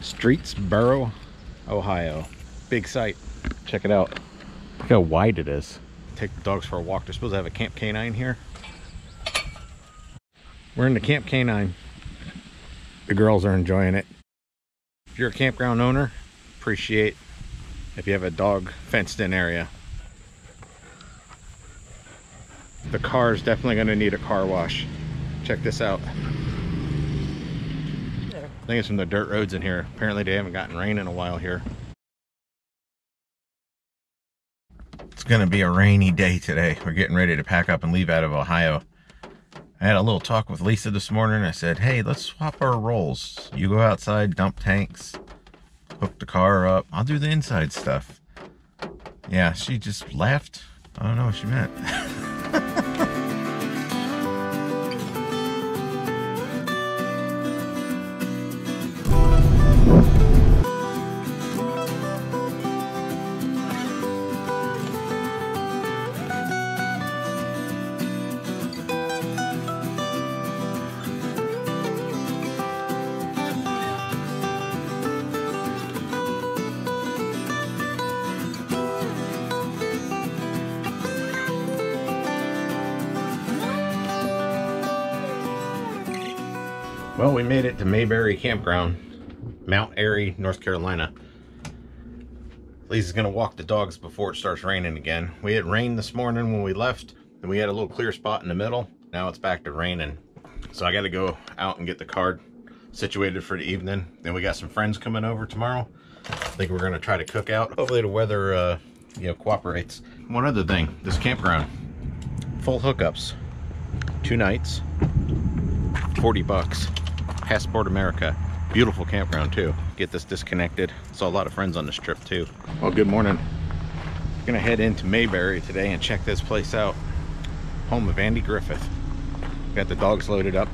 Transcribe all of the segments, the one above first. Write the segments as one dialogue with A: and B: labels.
A: Streetsboro, Ohio. Big site. Check it out. Look how wide it is. Take the dogs for a walk. They're supposed to have a Camp Canine here. We're in the Camp Canine. The girls are enjoying it. If you're a campground owner, appreciate if you have a dog fenced in area. The car is definitely going to need a car wash. Check this out. I think it's from the dirt roads in here. Apparently they haven't gotten rain in a while here. It's going to be a rainy day today. We're getting ready to pack up and leave out of Ohio. I had a little talk with Lisa this morning. I said, hey, let's swap our roles. You go outside, dump tanks, hook the car up. I'll do the inside stuff. Yeah, she just laughed. I don't know what she meant. Well, we made it to Mayberry Campground, Mount Airy, North Carolina. Lisa's gonna walk the dogs before it starts raining again. We had rain this morning when we left, and we had a little clear spot in the middle. Now it's back to raining. So I gotta go out and get the card situated for the evening. Then we got some friends coming over tomorrow. I think we're gonna try to cook out. Hopefully the weather, uh, you know, cooperates. One other thing, this campground, full hookups, two nights, 40 bucks. Passport America. Beautiful campground too. Get this disconnected. Saw a lot of friends on this trip too. Well, good morning. Gonna head into Mayberry today and check this place out. Home of Andy Griffith. Got the dogs loaded up.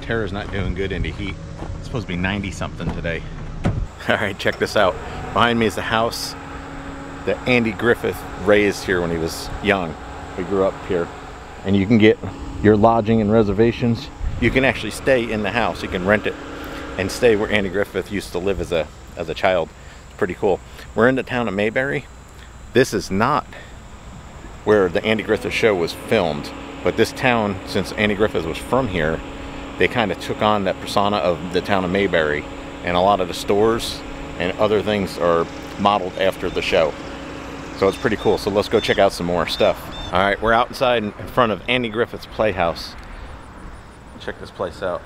A: Tara's not doing good in the heat. It's supposed to be 90 something today. All right, check this out. Behind me is the house that Andy Griffith raised here when he was young. We grew up here. And you can get your lodging and reservations you can actually stay in the house. You can rent it and stay where Andy Griffith used to live as a as a child. It's pretty cool. We're in the town of Mayberry. This is not where the Andy Griffith show was filmed, but this town, since Andy Griffith was from here, they kind of took on that persona of the town of Mayberry, and a lot of the stores and other things are modeled after the show. So it's pretty cool. So let's go check out some more stuff. All right, we're outside in front of Andy Griffith's Playhouse check this place out.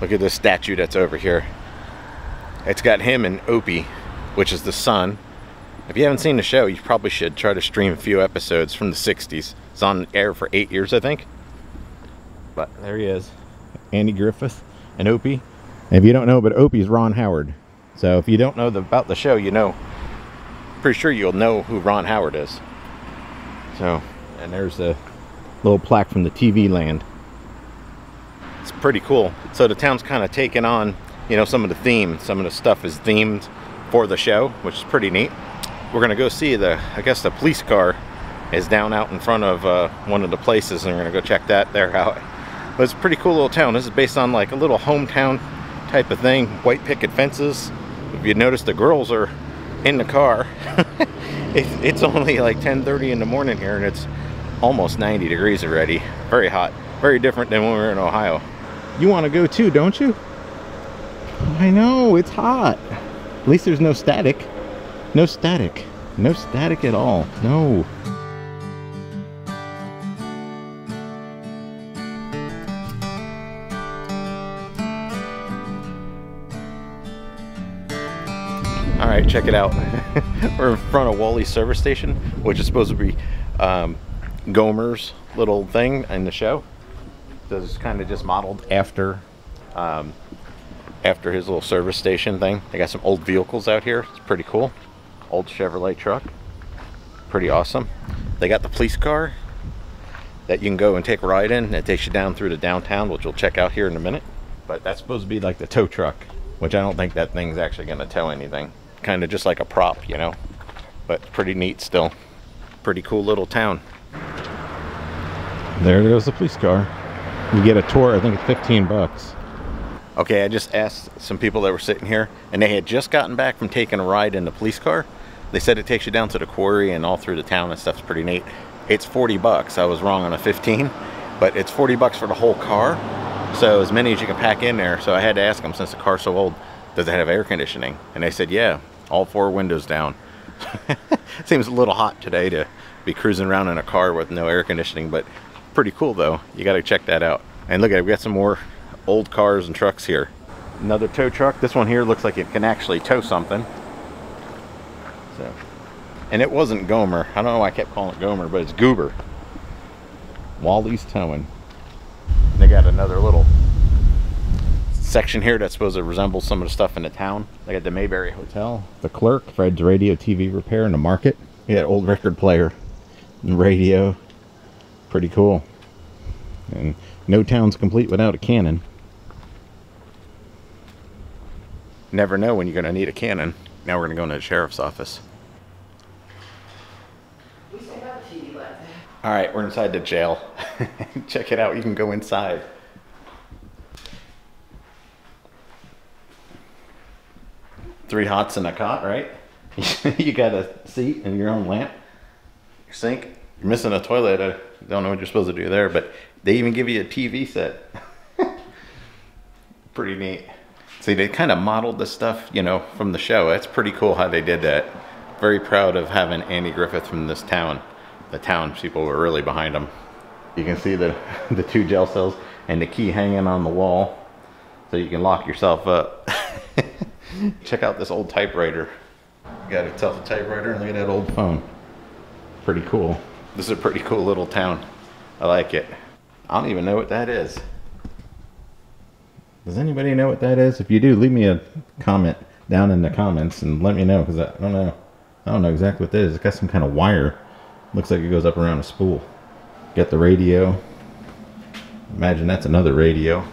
A: Look at this statue that's over here. It's got him and Opie, which is the son. If you haven't seen the show, you probably should try to stream a few episodes from the 60s. It's on air for eight years, I think. But there he is. Andy Griffith and Opie. if you don't know, but Opie's Ron Howard. So if you don't know the, about the show, you know. Pretty sure you'll know who Ron Howard is. So, and there's the little plaque from the TV land. It's pretty cool. So the town's kind of taken on, you know, some of the theme. Some of the stuff is themed for the show, which is pretty neat. We're gonna go see the, I guess the police car is down out in front of uh, one of the places and we're gonna go check that there out. But it's a pretty cool little town. This is based on like a little hometown type of thing. White picket fences. If you notice the girls are in the car. it's only like 10.30 in the morning here and it's almost 90 degrees already. Very hot. Very different than when we were in Ohio. You want to go too, don't you? I know, it's hot. At least there's no static. No static. No static at all. No. All right, check it out. We're in front of Wally Service Station, which is supposed to be um, Gomer's little thing in the show. This kind of just modeled after um, after his little service station thing. They got some old vehicles out here. It's pretty cool. Old Chevrolet truck. Pretty awesome. They got the police car that you can go and take a ride in. It takes you down through to downtown, which we'll check out here in a minute. But that's supposed to be like the tow truck, which I don't think that thing's actually going to tow anything. Kind of just like a prop, you know. But pretty neat still. Pretty cool little town. There goes the police car. You get a tour, I think it's 15 bucks. Okay, I just asked some people that were sitting here, and they had just gotten back from taking a ride in the police car. They said it takes you down to the quarry and all through the town and stuff's pretty neat. It's 40 bucks. I was wrong on a 15, but it's 40 bucks for the whole car. So as many as you can pack in there. So I had to ask them, since the car's so old, does it have air conditioning? And they said, yeah, all four windows down. Seems a little hot today to be cruising around in a car with no air conditioning, but pretty cool though. You got to check that out. And look at it, we got some more old cars and trucks here. Another tow truck. This one here looks like it can actually tow something. So, and it wasn't Gomer. I don't know why I kept calling it Gomer, but it's Goober. Wally's Towing. They got another little section here that's supposed to resemble some of the stuff in the town. They got the Mayberry Hotel, the clerk, Fred's radio TV repair and the market. Yeah, old record player radio. Pretty cool. And no town's complete without a cannon. Never know when you're going to need a cannon. Now we're going to go into the sheriff's office. All right, we're inside the jail. Check it out. You can go inside. three hots and a cot, right? you got a seat and your own lamp, your sink. You're missing a toilet. Don't know what you're supposed to do there, but they even give you a TV set. pretty neat. See, they kind of modeled the stuff, you know, from the show. That's pretty cool how they did that. Very proud of having Andy Griffith from this town. The town people were really behind him. You can see the, the two jail cells and the key hanging on the wall so you can lock yourself up. Check out this old typewriter. You got a typewriter and look at that old phone. Pretty cool. This is a pretty cool little town. I like it. I don't even know what that is. Does anybody know what that is? If you do, leave me a comment down in the comments and let me know because I don't know. I don't know exactly what that is. It's got some kind of wire. Looks like it goes up around a spool. Got the radio. Imagine that's another radio.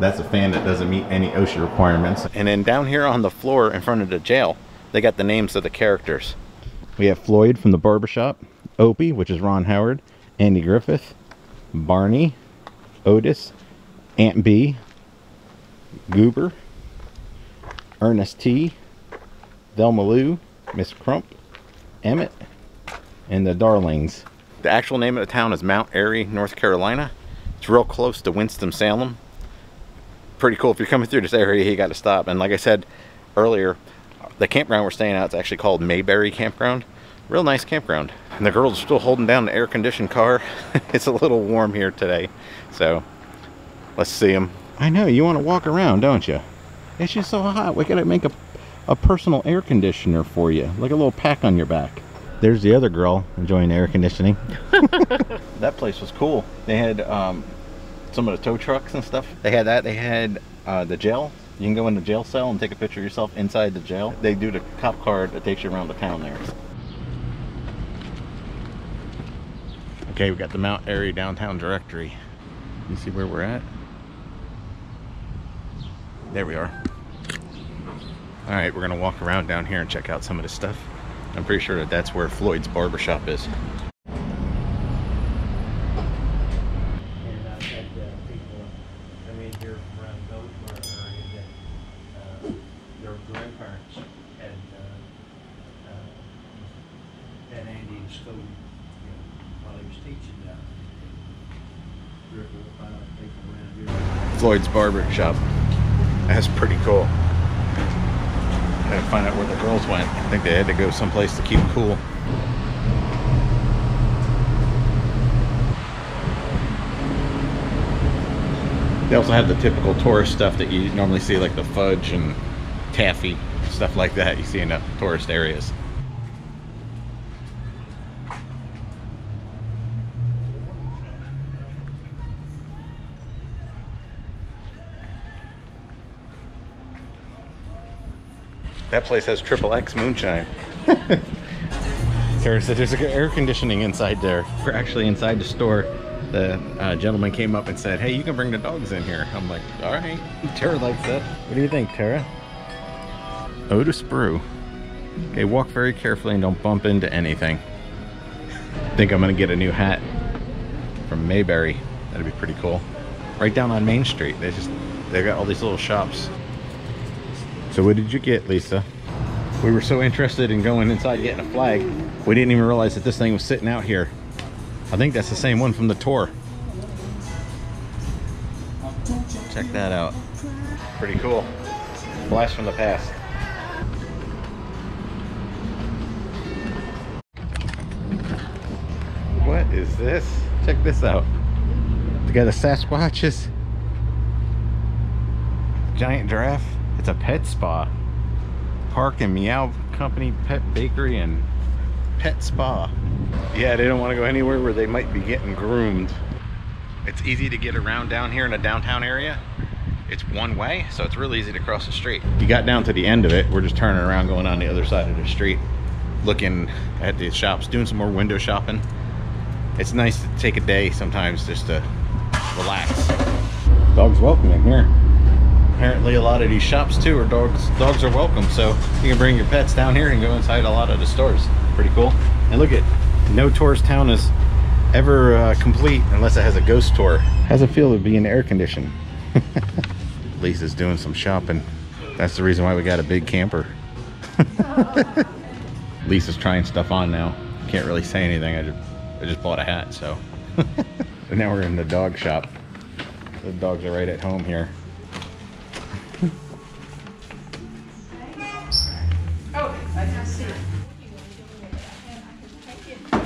A: That's a fan that doesn't meet any OSHA requirements. And then down here on the floor in front of the jail, they got the names of the characters. We have Floyd from the barbershop, Opie, which is Ron Howard, Andy Griffith, Barney, Otis, Aunt Bee, Goober, Ernest T, Thelma Lou, Miss Crump, Emmett, and the Darlings. The actual name of the town is Mount Airy, North Carolina. It's real close to Winston-Salem pretty cool. If you're coming through this area, you got to stop. And like I said earlier, the campground we're staying at is actually called Mayberry Campground. Real nice campground. And the girls are still holding down the air-conditioned car. it's a little warm here today. So, let's see them. I know, you want to walk around, don't you? It's just so hot. We got to make a, a personal air conditioner for you. Like a little pack on your back. There's the other girl enjoying air conditioning. that place was cool. They had um, some of the tow trucks and stuff. They had that. They had uh, the jail. You can go in the jail cell and take a picture of yourself inside the jail. They do the cop card that takes you around the town there. Okay, we got the Mount Airy Downtown Directory. You see where we're at? There we are. All right, we're gonna walk around down here and check out some of the stuff. I'm pretty sure that that's where Floyd's barbershop is. Floyd's Barber Shop. That's pretty cool. Gotta find out where the girls went. I think they had to go someplace to keep cool. They also have the typical tourist stuff that you normally see, like the fudge and taffy, stuff like that you see in the tourist areas. That place has triple X moonshine. Said there's air conditioning inside there. We're actually inside the store. The uh, gentleman came up and said, hey, you can bring the dogs in here. I'm like, all right. Tara likes that. What do you think, Tara? Otis Brew. Okay, walk very carefully and don't bump into anything. Think I'm gonna get a new hat from Mayberry. That'd be pretty cool. right down on Main Street. They just, they've got all these little shops. So what did you get, Lisa? We were so interested in going inside getting a flag, we didn't even realize that this thing was sitting out here. I think that's the same one from the tour. Check that out. Pretty cool. Blast from the past. What is this? Check this out. They got the Sasquatches. Giant giraffe. It's a pet spa. Park and Meow Company Pet Bakery and Pet Spa. Yeah, they don't want to go anywhere where they might be getting groomed. It's easy to get around down here in a downtown area. It's one way, so it's really easy to cross the street. You got down to the end of it, we're just turning around going on the other side of the street, looking at the shops, doing some more window shopping. It's nice to take a day sometimes just to relax. Dogs welcome in here. Apparently a lot of these shops too are dogs dogs are welcome, so you can bring your pets down here and go inside a lot of the stores. Pretty cool. And look at no tourist town is ever uh, complete unless it has a ghost tour. How's it feel to be in air condition? Lisa's doing some shopping. That's the reason why we got a big camper. Lisa's trying stuff on now. Can't really say anything. I just, I just bought a hat, so. and now we're in the dog shop. The dogs are right at home here.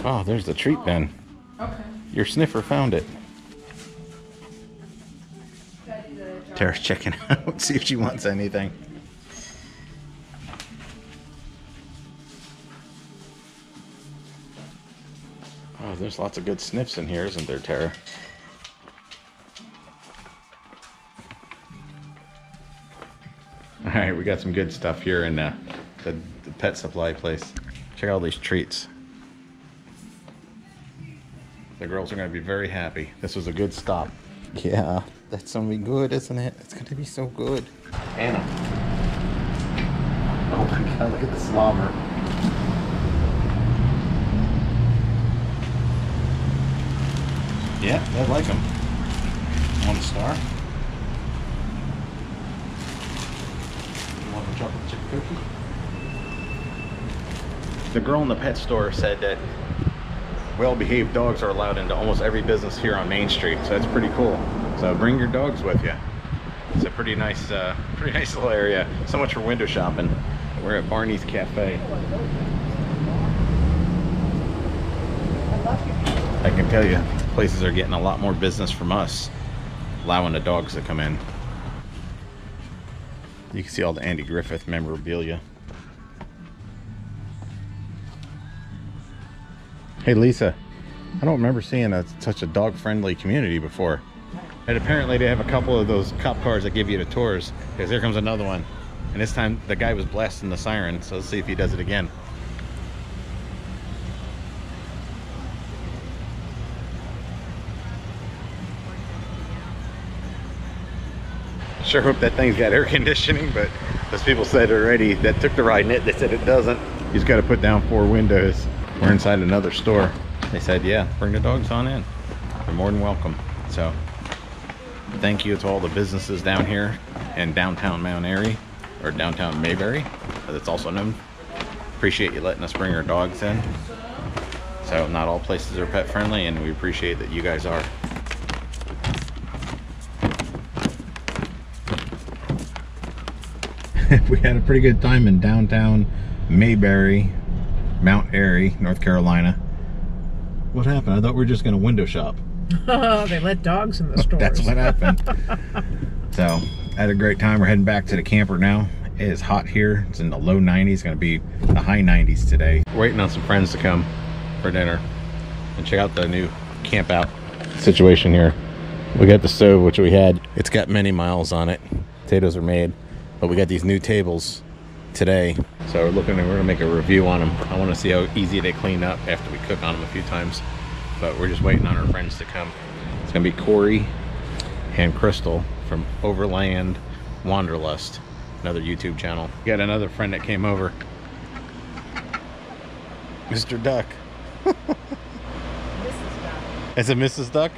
A: Oh, there's the treat bin.
B: Okay.
A: Your sniffer found it. Tara's checking out, see if she wants anything. Oh, there's lots of good sniffs in here, isn't there, Tara? All right, we got some good stuff here in uh, the, the pet supply place. Check out all these treats. The girls are going to be very happy. This was a good stop. Yeah, that's going to be good, isn't it? It's going to be so good. Anna. Oh my god, look at the slobber. Yeah, I like them. Want a star? You want a chocolate chip cookie? The girl in the pet store said that well-behaved dogs are allowed into almost every business here on Main Street, so that's pretty cool. So bring your dogs with you. It's a pretty nice, uh, pretty nice little area. So much for window shopping. We're at Barney's Cafe. I can tell you, places are getting a lot more business from us, allowing the dogs to come in. You can see all the Andy Griffith memorabilia. Hey Lisa, I don't remember seeing a, such a dog-friendly community before. And apparently they have a couple of those cop cars that give you the tours. Because here comes another one. And this time the guy was blasting the siren, so let's see if he does it again. Sure hope that thing's got air conditioning, but as people said already that took the ride in it, they said it doesn't. He's got to put down four windows. We're inside another store. They said, yeah, bring the dogs on in. They're more than welcome. So thank you to all the businesses down here in downtown Mount Airy or downtown Mayberry, as it's also known. Appreciate you letting us bring our dogs in. So not all places are pet friendly and we appreciate that you guys are. we had a pretty good time in downtown Mayberry, Mount Airy, North Carolina. What happened? I thought we were just going to window shop.
B: they let dogs in the stores.
A: That's what happened. so, had a great time. We're heading back to the camper now. It is hot here. It's in the low 90s. Going to be the high 90s today. We're waiting on some friends to come for dinner and check out the new camp out situation here. We got the stove, which we had. It's got many miles on it. Potatoes are made, but we got these new tables today. So we're looking and we're gonna make a review on them. I wanna see how easy they clean up after we cook on them a few times. But we're just waiting on our friends to come. It's gonna be Corey and Crystal from Overland Wanderlust, another YouTube channel. We got another friend that came over. Mr. Duck. Mrs. Duck. Is it Mrs. Duck?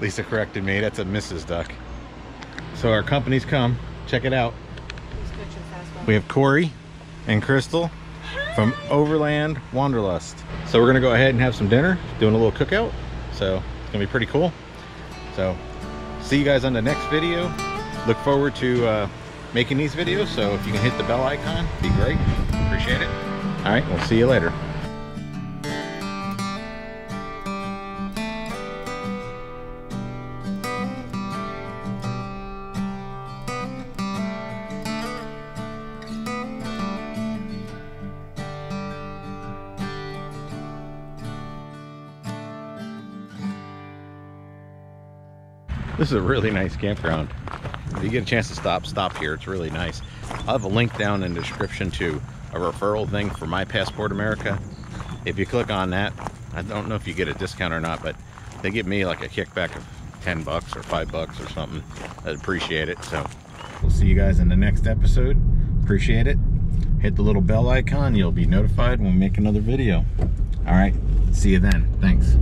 A: Lisa corrected me. That's a Mrs. Duck. So our company's come. Check it out. We have Corey and Crystal from Overland Wanderlust. So we're gonna go ahead and have some dinner, doing a little cookout. So it's gonna be pretty cool. So see you guys on the next video. Look forward to uh, making these videos. So if you can hit the bell icon, be great. Appreciate it. All right, we'll see you later. This is a really nice campground. If you get a chance to stop, stop here. It's really nice. I'll have a link down in the description to a referral thing for My Passport America. If you click on that, I don't know if you get a discount or not, but they give me like a kickback of 10 bucks or 5 bucks or something. I'd appreciate it. So we'll see you guys in the next episode. Appreciate it. Hit the little bell icon. You'll be notified when we make another video. All right. See you then. Thanks.